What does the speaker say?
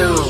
you.